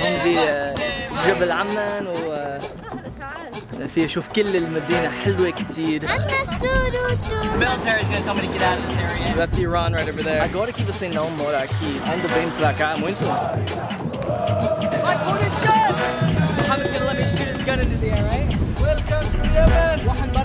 هون بجبل عمان و فيه شوف كل المدينة حلوة كتير. military is gonna tell me to get out of this area. That's Iran right over there. agora que você não mora aqui, ainda bem pra cá muito. My opponent shot! Muhammad's gonna let me shoot his gun into the air, right? Welcome to Yemen!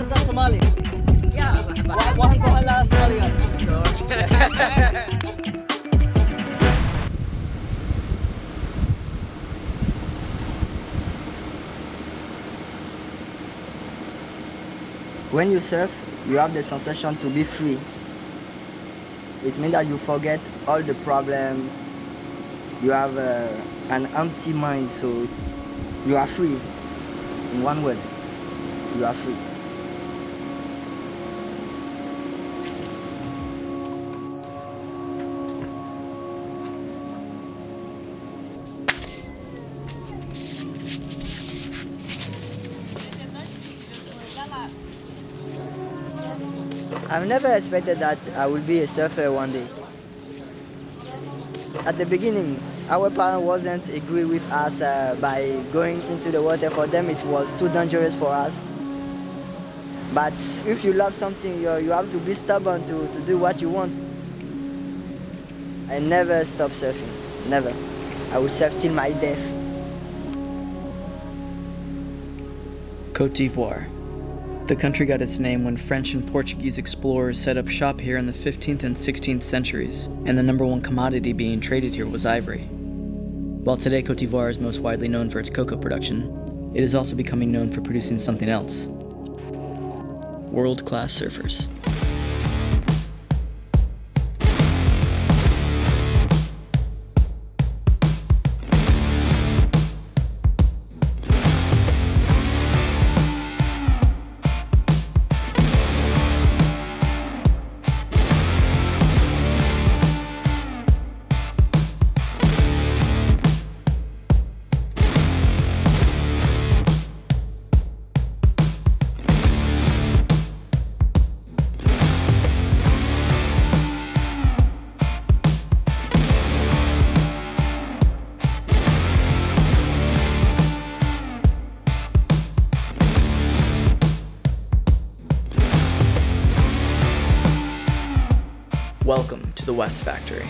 When you surf, you have the sensation to be free. It means that you forget all the problems. You have uh, an empty mind, so you are free. In one word, you are free. Never expected that I will be a surfer one day. At the beginning, our parents wasn't agree with us uh, by going into the water. For them, it was too dangerous for us. But if you love something, you, you have to be stubborn to, to do what you want. I never stop surfing, never. I will surf till my death. Cote d'Ivoire. The country got its name when French and Portuguese explorers set up shop here in the 15th and 16th centuries, and the number one commodity being traded here was ivory. While today Cote d'Ivoire is most widely known for its cocoa production, it is also becoming known for producing something else world class surfers. West Factory.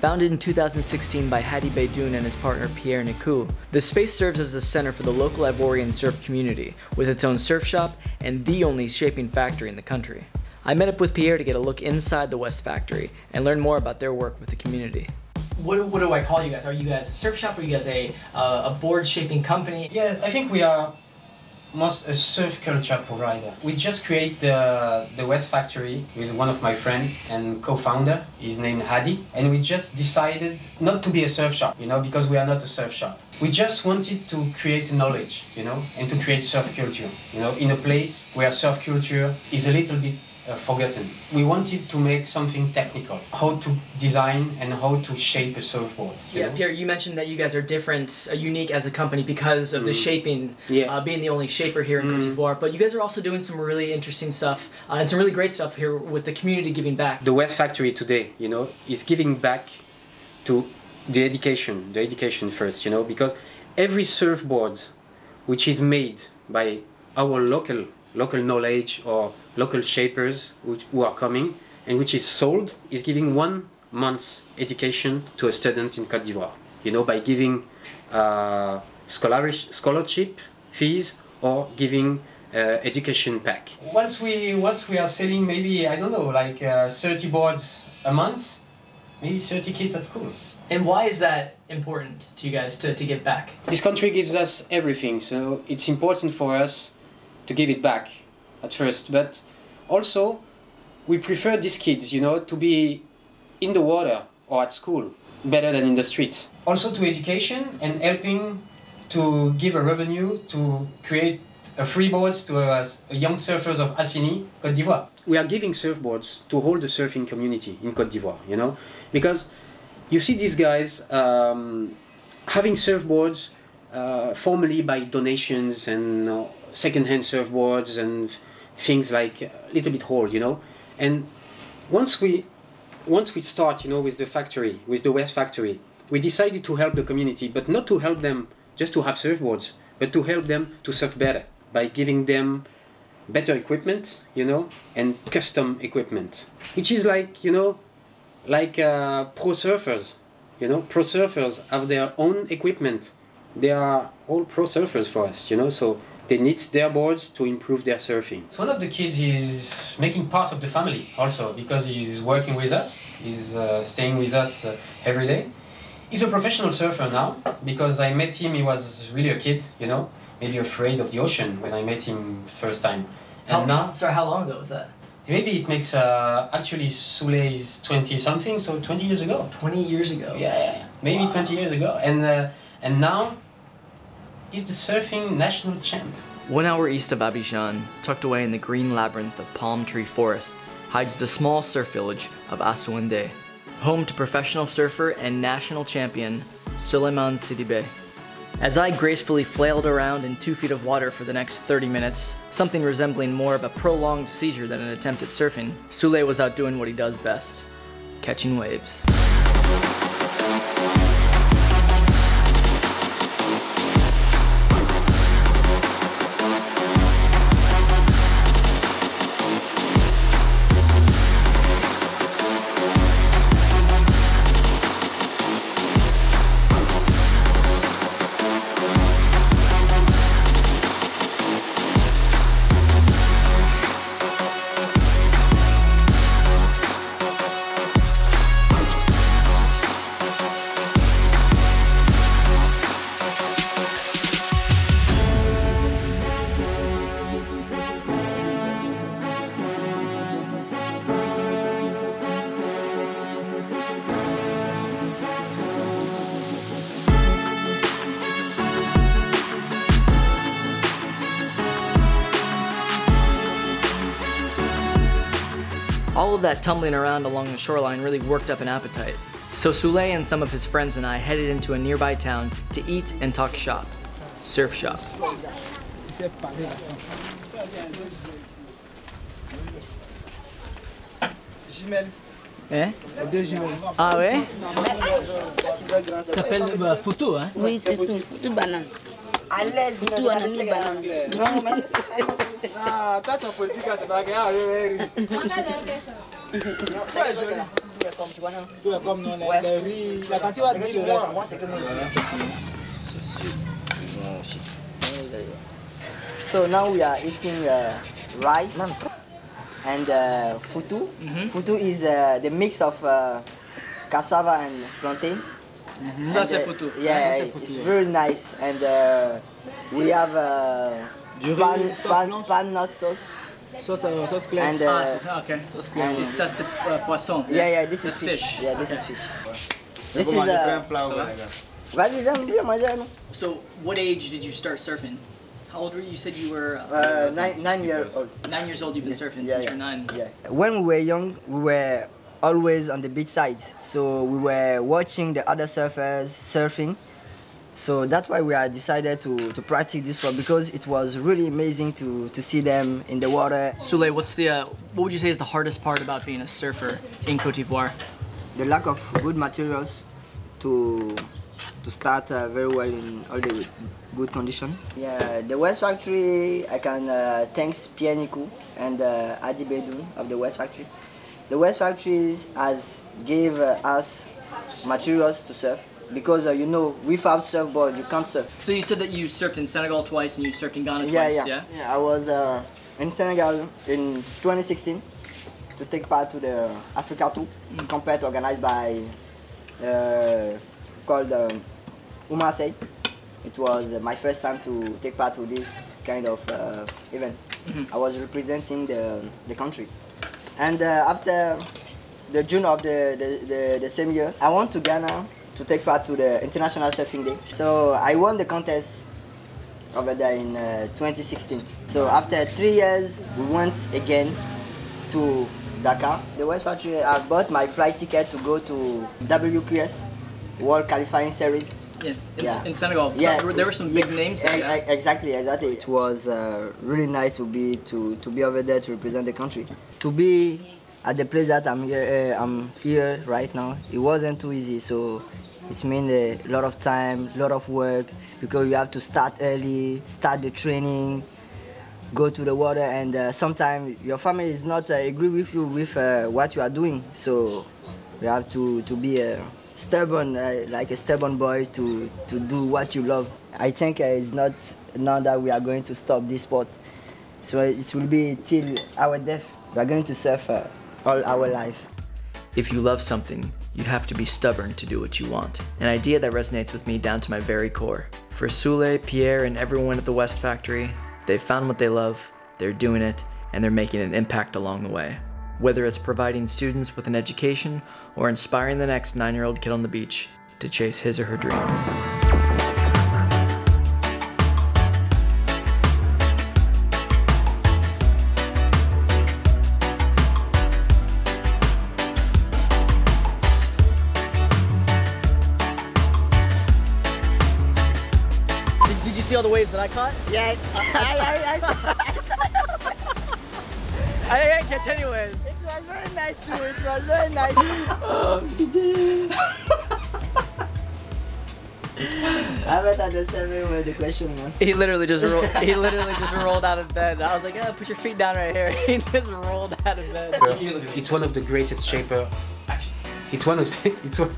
Founded in 2016 by Hadi Beydoun and his partner Pierre Nicoud, the space serves as the center for the local Ivorian surf community, with its own surf shop and the only shaping factory in the country. I met up with Pierre to get a look inside the West Factory and learn more about their work with the community. What, what do I call you guys? Are you guys a surf shop? Are you guys a, uh, a board shaping company? Yeah, I think we are most a surf culture provider. We just create the, the West Factory with one of my friends and co-founder. his name Hadi. And we just decided not to be a surf shop, you know, because we are not a surf shop. We just wanted to create knowledge, you know, and to create surf culture, you know, in a place where surf culture is a little bit uh, forgotten. We wanted to make something technical, how to design and how to shape a surfboard. Yeah, know? Pierre, you mentioned that you guys are different, uh, unique as a company because of the shaping, Yeah. uh, being the only shaper here in Cote d'Ivoire. But you guys are also doing some really interesting stuff uh, and some really great stuff here with the community giving back. the West Factory today, you know, is giving back to the education, the education first, you know, because every surfboard which is made by our local local knowledge or local shapers which, who are coming and which is sold is giving one month's education to a student in Cote d'Ivoire, you know, by giving uh, scholarship, scholarship fees or giving uh, education pack. Once we once we are selling maybe I don't know like uh, 30 boards a month, maybe 30 kids at school. And why is that important to you guys to, to give back? This country gives us everything, so it's important for us to give it back at first. But also, we prefer these kids, you know, to be in the water or at school better than in the street. Also to education and helping to give a revenue to create a free boards to a, a young surfers of Assinie, Côte d'Ivoire. We are giving surfboards to all the surfing community in Côte d'Ivoire, you know, because you see these guys um, having surfboards uh, formerly by donations and uh, second-hand surfboards and things like a little bit old, you know. And once we once we start, you know, with the factory, with the West Factory, we decided to help the community, but not to help them just to have surfboards, but to help them to surf better by giving them better equipment, you know, and custom equipment, which is like, you know, like uh, pro surfers, you know, pro surfers have their own equipment. They are all pro surfers for us, you know, so they need their boards to improve their surfing. So one of the kids is making part of the family also because he's working with us, he's uh, staying with us uh, every day. He's a professional surfer now because I met him, he was really a kid, you know, maybe afraid of the ocean when I met him first time. And How, now, sorry, how long ago was that? maybe it makes, uh, actually Souley is 20 something, so 20 years ago. 20 years ago. Yeah, yeah, yeah. maybe 20 years ago. And, uh, and now he's the surfing national champ. One hour east of Abidjan, tucked away in the green labyrinth of palm tree forests, hides the small surf village of Assouinde, home to professional surfer and national champion Souleymane Sidibe. As I gracefully flailed around in two feet of water for the next 30 minutes, something resembling more of a prolonged seizure than an attempt at surfing, Souley was out doing what he does best catching waves. All of that tumbling around along the shoreline really worked up an appetite. So Souley and some of his friends and I headed into a nearby town to eat and talk shop. Surf shop. Eh? Ah ouais? Ça s'appelle euh, photo, hein? Oui, c'est tout. Tout banane. À l'aise, Tout en ami banane. Ah, ton politique, c'est pas grave. C'est joli. Comme nous, les- les riz. Là, Quand tu vas dire le reste. Moi, c'est que So now we are eating uh, rice and uh, futu. Futu is uh, the mix of uh, cassava and plantain. Ça c'est uh, photo. Yeah, it's very nice. And uh, we have uh, pan, pan, pan nut sauce. Sauce, euh, sauce claire. And Ah, uh, c'est ça, ok. sauce claire. Et ça c'est euh, poisson. yeah, yeah, this is fish. fish. Yeah, this is fish. This is manger plein uh, plat, ça va? ouais, les gars. vas-y, viens, viens manger. non? So, what age did you start surfing? How old were you? You said you were uh, Uh, nine, nine years old. nine years old. You've been surfing Yeah, since yeah. you're nine. Yeah. When we were young, we were always on the beach side. So we were watching the other surfers surfing. So that's why we had decided to, to practice this one because it was really amazing to, to see them in the water. Souley, what's the uh, what would you say is the hardest part about being a surfer in Cote d'Ivoire? The lack of good materials to to start uh, very well in all the good condition. Yeah, the West Factory, I can uh, thanks Pierre Nicoud and uh, Hadi Beydoun of the West Factory. The West factories has gave uh, us materials to surf because uh, you know without surfboard you can't surf. So you said that you surfed in Senegal twice and you surfed in Ghana Yeah, twice. yeah, yeah. yeah I was uh, in Senegal in 2016 to take part to the Africa Tour compete organized by uh, called um, Umasei. It was uh, my first time to take part to this kind of uh, event. I was representing the, the country. And uh, after the June of the, the, the, the same year, I went to Ghana to take part to the International Surfing Day. So I won the contest over there in uh, 2016. So after three years, we went again to Dakar. The West Factory, I bought my flight ticket to go to WQS, World Qualifying Series. Yeah, in, Yeah. in Senegal. So there were- some big yeah, names. there, yeah. Exactly, exactly. It was uh, really nice to be to, to be over there to represent the country. To be at the place that I'm here, uh, I'm here right now, it wasn't too easy. So it's mean a lot of time, a lot of work because you have to start early, start the training, go to the water, and uh, sometimes your family is not uh, agree with you with uh, what you are doing. So you have to to be uh, stubborn, uh, like a stubborn boy, to to do what you love. I think uh, it's not now that we are going to stop this sport. So it will be till our death. We are going to surf uh, all our life. If you love something, you have to be stubborn to do what you want. An idea that resonates with me down to my very core. For Souley, Pierre, and everyone at the West Factory, they've found what they love, they're doing it, and they're making an impact along the way. Whether it's providing students with an education or inspiring the next nine year old kid on the beach to chase his or her dreams. Did, you see all the waves that I caught? Yeah, I, I, I, I didn't catch any waves. It was very nice too. It was very nice. I haven't understand very well the question, man. He literally just rolled. he literally just rolled out of bed. I was like, "Yeah, put your feet down right here." He just rolled out of bed. It's one of the greatest shaper. Actually, it's one of the, it's one.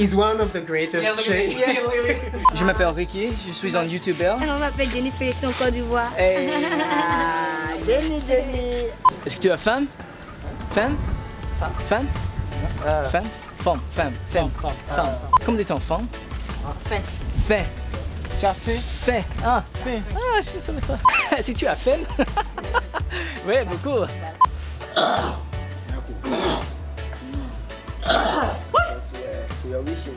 He's one of the greatest shape. Je m'appelle Ricky. Je suis un YouTuber. On m'appelle Jennifer, je suis en Côte d'Ivoire. Hey. Ah, Jenny, Jenny. Est-ce que tu as faim Faim Faim Euh, Faim Femme, femme, femme, femme. Comment dit-on femme Faim. Fait. Tu as fait Fait. Ah. Ah, je ne savais pas. si tu as faim Oui, beaucoup. To your wishes.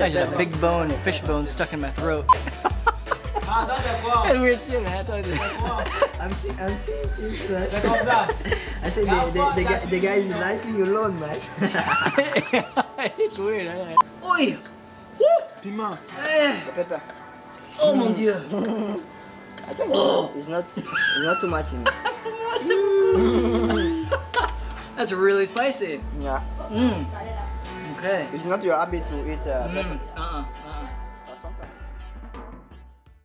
I just a big bone, fish bone stuck in my throat. That's weird shit, man. I told you. I'm seeing, I'm seeing things like I said the, the, the, guy, the guy is laughing alone, man. it's weird. Right? Oi! Piment. Eh. Pepper. Oh mon dieu. I think it's, not, it's not it's not too much in it. That's really spicy. Yeah. Mm. Okay. It's not your habit to eat uh. Mm. Uh-uh. Uh-uh.